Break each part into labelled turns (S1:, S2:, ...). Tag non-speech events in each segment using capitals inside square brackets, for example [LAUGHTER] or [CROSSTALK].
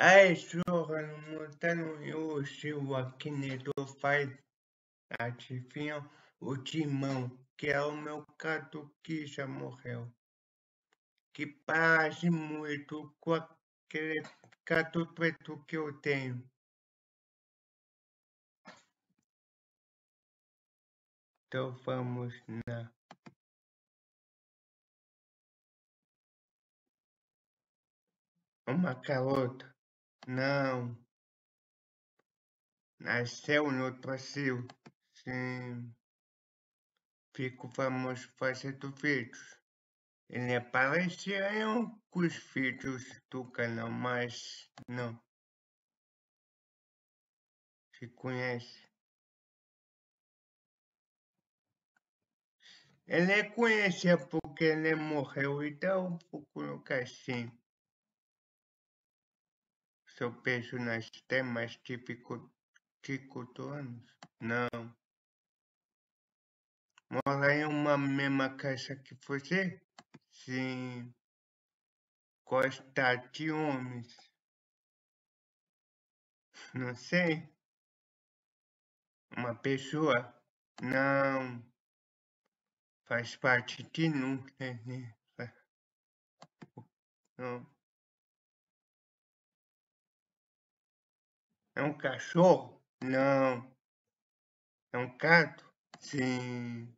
S1: Ai, sorra, no montano eu o aqui do faz adivinham o timão, que é o meu gato que já morreu. Que parece muito com aquele gato preto que eu tenho. Então vamos na uma garota. Não. Nasceu no Brasil. Sim. Fico famoso fazendo vídeos. Ele aparecia em alguns vídeos do canal, mas não. Se conhece. Ele é conhecido porque ele morreu, então vou colocar assim. Seu personagem tem mais típico de anos? Não. Mora em uma mesma casa que você? Sim. Gosta de homens? Não sei. Uma pessoa? Não. Faz parte de né? [LAUGHS] Não. É um cachorro? Não. É um gato? Sim.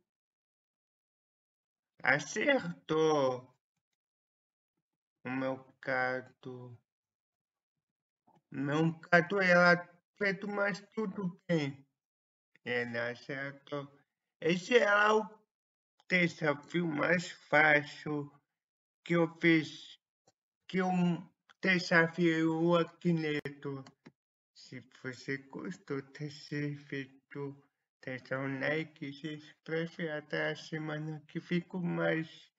S1: Acertou. O meu gato. Meu gato era feito, mas tudo bem. Ele acertou. Esse é o desafio mais fácil que eu fiz. Que eu desafio aqui neto. Se você gostou desse vídeo, deixa um like, se inscreve até a semana que fico mais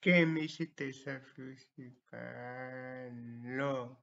S1: games e desafios. Falou!